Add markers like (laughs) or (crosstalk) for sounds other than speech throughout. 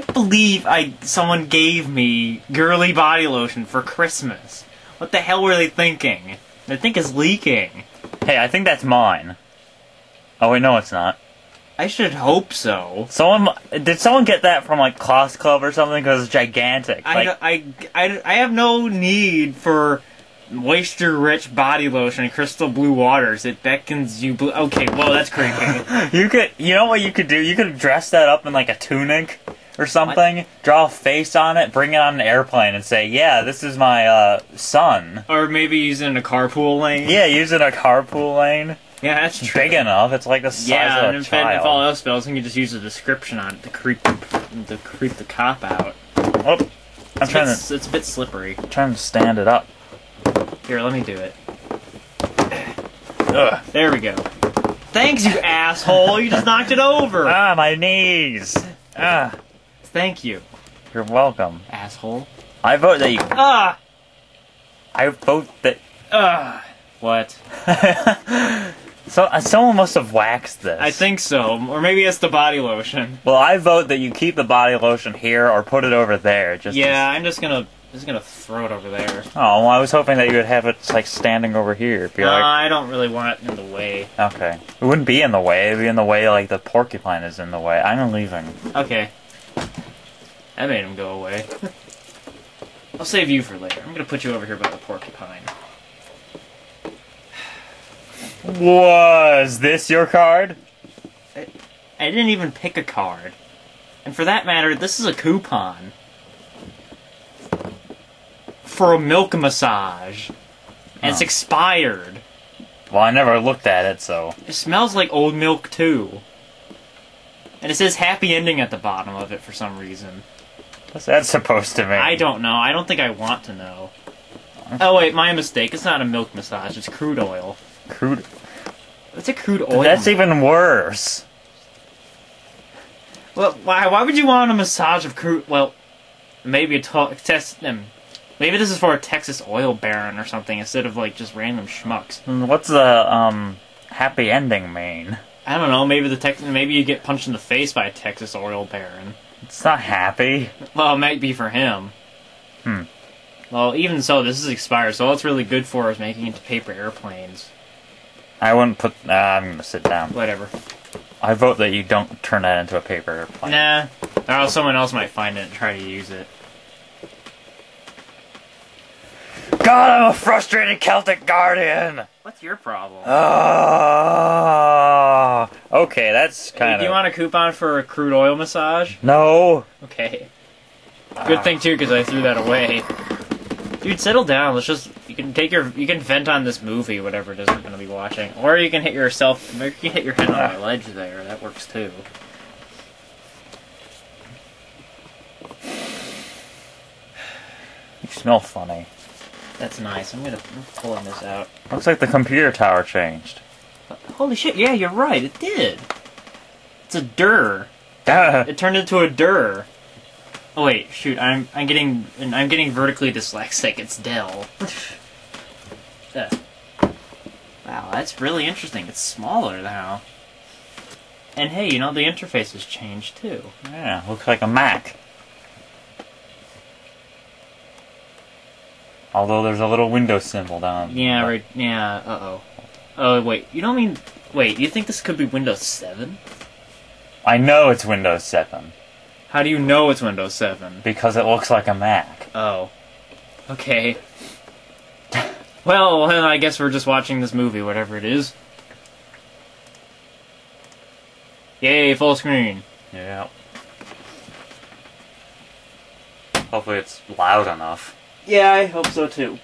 can't believe I someone gave me girly body lotion for Christmas. What the hell were they thinking? They think it's leaking. Hey, I think that's mine. Oh wait, no, it's not. I should hope so. Someone did someone get that from like Class Club or something? Because it's gigantic. I, Like, I, I, I have no need for moisture-rich body lotion in crystal blue waters. It beckons you blue. Okay, well that's creepy. (laughs) you could, you know what you could do? You could dress that up in like a tunic or something. Draw a face on it, bring it on an airplane, and say, "Yeah, this is my uh, son." or maybe in a carpool lane. Yeah, use it in a carpool lane. yeah, that's true. Big enough. It's like the size Yeah, of and a if, and if all else fails, you can just use a description on it to creep to creep the cop out. Oh, I'm It's, trying it's, to it's a bit slippery. trying to stand it up. Here, let me do it. Ugh. There we go. Thanks, you asshole! You just knocked it over. Ah, my knees. Ah, Thank you, you're welcome. asshole. I vote that you. Ah, I vote that. ah. What? (laughs) So uh, someone must have waxed this. I think so, or maybe it's the body lotion. Well, I vote that you keep the body lotion here or put it over there. Just Yeah, I'm just gonna just gonna throw it over there. Oh, well, I was hoping that you would have it like standing over here. Be Uh, like, I don't really want it in the way. okay, it wouldn't be in the way. It'd be in the way like the porcupine is in the way. I'm leaving. Okay. That made him go away. I'll save you for later. I'm gonna put you over here by the porcupine. Was this your card? I didn't even pick a card. And for that matter, this is a coupon. For a milk massage. And it's expired. Well, I never looked at it, so It smells like old milk too. And it says happy ending at the bottom of it for some reason. What's that supposed to mean? I don't know. I don't think I want to know. Oh wait, my mistake. It's not a milk massage. It's crude oil. Crude. It's a crude oil. That's even worse. Well, why? Why would you want a massage of crude? Well, maybe a to- test them. Maybe this is for a Texas oil baron or something instead of like just random schmucks. Hmm, What's the um happy ending mean? I don't know. Maybe the Tex- Maybe you get punched in the face by a Texas oil baron. It's not happy. Well, it might be for him. Hmm. Well, even so, this is expired. So all it's really good for is making into paper airplanes. I wouldn't put. Uh, I'm gonna sit down. Whatever. I vote that you don't turn that into a paper airplane. Nah. Or else someone else might find it and try to use it. God, I'm a frustrated Celtic guardian. What's your problem? Oh, okay, that's kind of. do you want a coupon for a crude oil massage? No. Okay. Good thing too, because I threw that away. Dude, settle down. Let's just you can take your you can vent on this movie, whatever it is we're gonna be watching, or you can hit yourself. You can hit your head on the ledge there. That works too. You smell funny. That's nice. I'm gonna I'm pulling this out. Looks like the computer tower changed. Holy shit! Yeah, you're right. It did. It's a dir. Duh. It turned into a dir. Oh wait, shoot! I'm I'm getting and I'm getting vertically dyslexic. It's Dell. (laughs) Wow, that's really interesting. It's smaller now. And hey, you know the interface has changed too. Yeah, looks like a Mac. Although there's a little Windows symbol down. Yeah, right. Yeah. Uh oh. Oh wait, you don't mean? Wait, you think this could be Windows Seven? I know it's Windows 7 How do you know it's Windows Seven? because it looks like a Mac. Oh. Okay. Well, then I guess we're just watching this movie, whatever it is. Yay, full screen. Yeah. Hopefully it's loud enough. Yeah, I hope so too.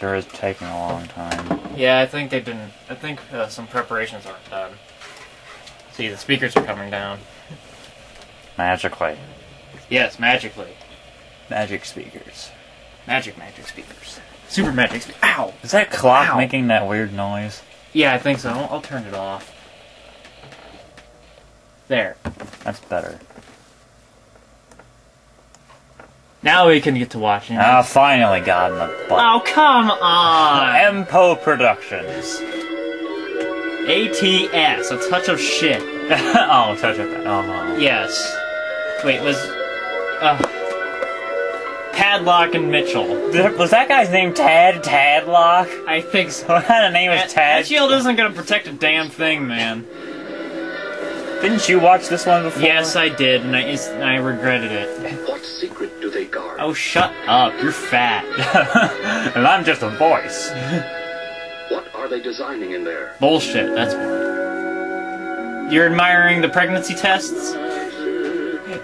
Sure is taking a long time. Yeah, I think they've been. I think uh, some preparations aren't done. See, the speakers are coming down. Magically. Yes, magically. Magic speakers. Magic, magic speakers. Super magic speakers. Ow! Is that clock Ow. making that weird noise? Yeah, I think so. I'll, I'll turn it off. There. That's better. Now we can get to watching. it. Ah, finally got in the butt. oh, come on! Empo Productions. ATS, a touch of shit. (laughs) oh, touch it. Oh, no. Yes. Wait, was. Uh, Padlock and Mitchell. Was that guy's name Tad Tadlock? I think so. What kind of name is That, Tad? that shield isn't gonna protect a damn thing, man. Didn't you watch this one before? Yes, I did, and I, inst- I regretted it. What secret do they guard? Oh, shut up. You're fat. (laughs) and I'm just a voice. What are they designing in there? Bullshit, that's what. You're admiring the pregnancy tests?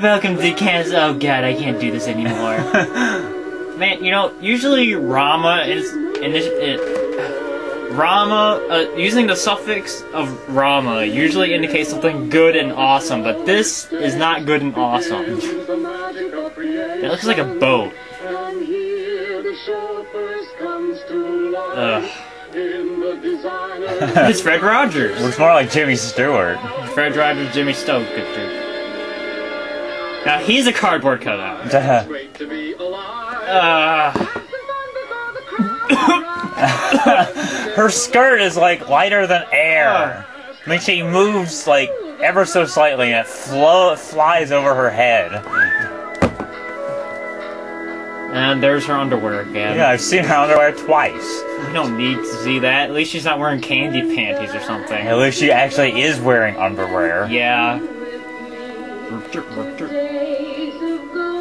Welcome to Kansas. Oh god, I can't do this anymore. (laughs) Man, you know, usually Rama is. Initi- it, Rama, uh, using the suffix of Rama usually indicates something good and awesome, but this is not good and awesome. It looks like a boat. Ugh. (laughs) It's Fred Rogers. Looks more like Jimmy Stewart. Fred Rogers, Jimmy Stoke. Good dude. Now he's a cardboard cutout. Great to be alive. Uh, Her skirt is like lighter than air. I mean, she moves like ever so slightly and it flo- flies over her head. and there's her underwear again. Yeah, I've seen her underwear twice. We don't need to see that. At least she's not wearing candy panties or something. At least she actually is wearing underwear. Yeah.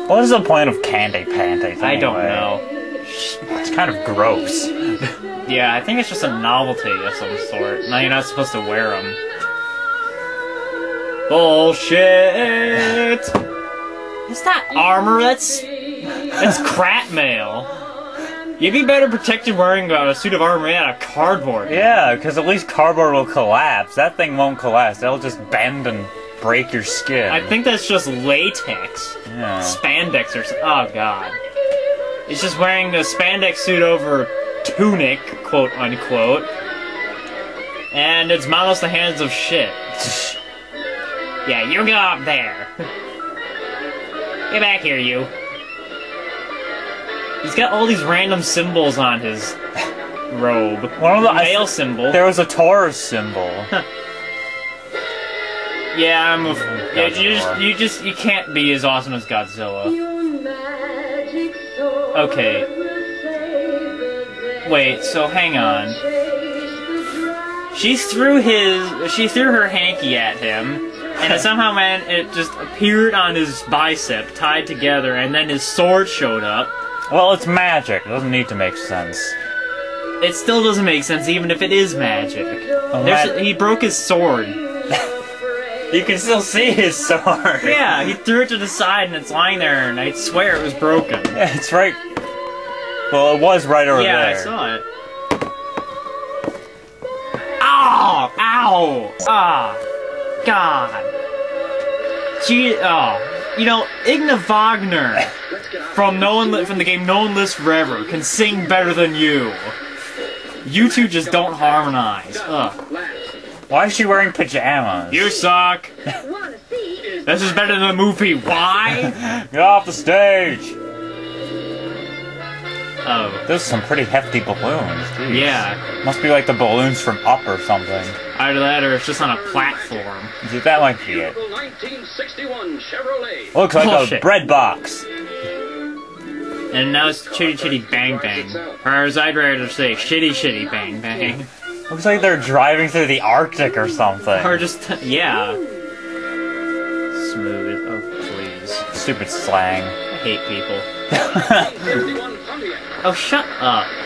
What is the point of candy panties? I don't know. It's kind of gross. (laughs) Yeah, I think it's just a novelty of some sort. Now you're not supposed to wear them. Bullshit! It's not armor, that's. That's crap mail. You'd be better protected wearing a suit of armor made out of cardboard. Yeah, because at least cardboard will collapse. That thing won't collapse. It'll just bend and break your skin. I think that's just latex. Yeah. Spandex or something. Oh god. It's just wearing a spandex suit over tunic, quote unquote. And it's models the hands of shit. (laughs) Yeah, you go up there. (laughs) Get back here, you. He's got all these random symbols on his (laughs) robe. One of the- male symbol. There was a Taurus symbol. Yeah, I'm. A, yeah, mm-hmm. you just, you just, you can't be as awesome as Godzilla. Okay. Wait, so hang on. She threw his, she threw her hanky at him, and it (laughs) somehow man, it just appeared on his bicep, tied together, and then his sword showed up. Well, it's magic. It doesn't need to make sense. It still doesn't make sense, even if it is magic. Oh, Mag- he broke his sword. (laughs) You can still see his sword. Yeah, he threw it to the side, and it's lying there, and I swear it was broken. (laughs) Yeah, it's right. Well, it was right over yeah, there. I saw it. Ow! Ow! Ah! God! Gee, oh, you know, Inge Wagner Let's get out. from No One Li- from the game No One Lives Forever can sing better than you. You two just don't harmonize. Ugh. Why is she wearing pajamas? You suck. (laughs) This is better than the movie. Why? (laughs) Get off the stage! Oh, Those are some pretty hefty balloons. Jeez. yeah. Must be like the balloons from Up or something. Either that or it's just on a platform. See, That might be it. 1961 Chevrolet. Looks like Bullshit. a bread box. And now it's chitty chitty bang bang. Or as I'd rather say, shitty shitty bang bang. Looks like they're driving through the Arctic or something. Or just, yeah. Smooth. Oh, please. Stupid slang. I hate people. (laughs) 51 Pontiac. Oh, shut up.